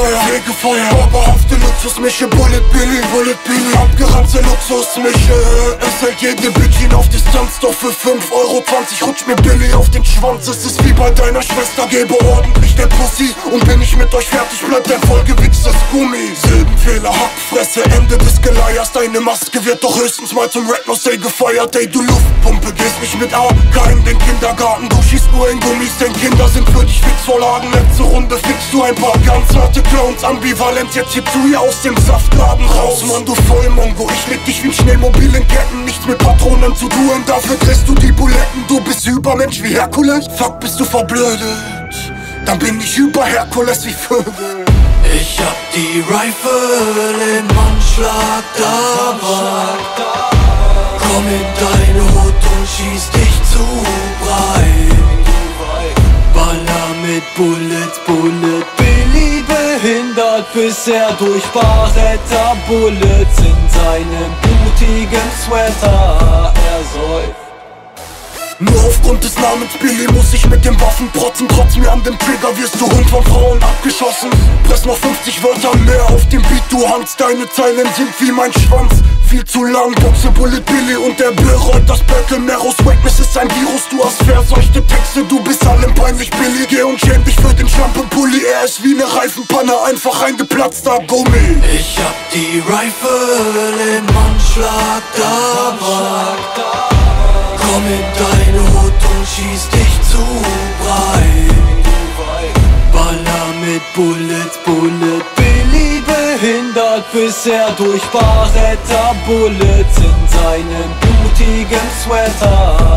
Fegefeuer, Fegefeuer Oberhafte Luxusmische, Bullet Billy, Bullet Billy. Abgeranzte Luxusmische Es hält jede Bitch ihn auf Distanz Doch für 5 Euro 20 rutscht mir Billy auf den Schwanz. Es ist wie bei deiner Schwester, gebe ordentlich der Pussy. Und bin ich mit euch fertig, bleibt ein vollgewichstes Gummi. Silbenfehler, Hackfresse, Ende des Geleiers. Deine Maske wird doch höchstens mal zum Red Say gefeiert. Ey du Luftpumpe, gehst nicht mit AK in den Kindergarten. Du schießt nur in Gummis, denn Kinder sind für dich Fixvorlagen Letzte Runde fixst du ein paar ganz harte Clowns. Ambivalent, jetzt ziehst du hier aus dem Saftladen raus. Mann, du Vollmongo, ich leg dich wie ein Schnellmobil in Ketten Nichts mit Patronen zu tun, dafür kriegst du die Buletten. Du bist Übermensch wie Herkules, fuck bist du verblödet. Dann bin ich über Herkules wie Vögel. Ich hab die Rifle im Anschlag dabei Komm in deine Hut und schieß dich zu breit Baller mit Bullets, Bullet. Billy behindert bis er durch Barretta Bullets in seinem blutigen Sweater. Er säuft nur aufgrund des Namens Billy muss ich mit den Waffen protzen. Trotz mir an dem Trigger wirst du Hund von Frauen abgeschossen. Press noch 50 Wörter mehr auf dem Beat, du Hans. Deine Zeilen sind wie mein Schwanz. Viel zu lang Boxe Bullet Billy und der bereut das Battle Meros Wackness ist ein Virus, du hast verseuchte Texte Du bist allem peinlich. Billy, geh und schäm den Schlampenpulli Er ist wie ne Reifenpanne, einfach ein geplatzter Gummi Ich hab die Rifle im Anschlag dabei Komm in deine Hut und schieß dich zu breit. Baller mit Bullets, Bullet Billy behindert bis er durch Barretta Bullets in seinem blutigen Sweater. Er